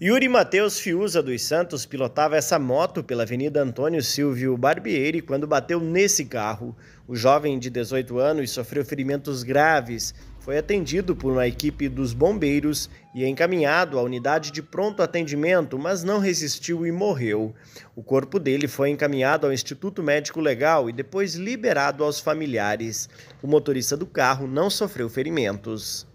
Yuri Matheus Fiuza dos Santos pilotava essa moto pela Avenida Antônio Silvio Barbieri quando bateu nesse carro. O jovem de 18 anos sofreu ferimentos graves, foi atendido por uma equipe dos bombeiros e encaminhado à unidade de pronto atendimento, mas não resistiu e morreu. O corpo dele foi encaminhado ao Instituto Médico Legal e depois liberado aos familiares. O motorista do carro não sofreu ferimentos.